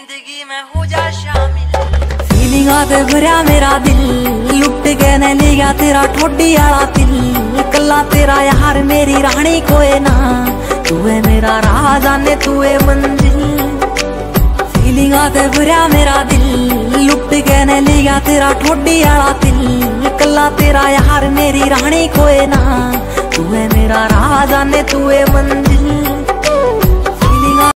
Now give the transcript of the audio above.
ज़िंदगी में हो जा शामिल। फीलिंगा ते भरिया मेरा दिल। लुट के ने लिया तेरा ठोडी आला दिल। कला तेरा यार मेरी रानी कोई ना। तू है मेरा राजा ने तू है मंजिल फीलिंगा ते भरिया मेरा दिल। लुट के ने लिया तेरा ठोडी आला दिल। कला तेरा यार मेरी रानी कोई ना। तू है मेरा राजा ने तू है मंजिल।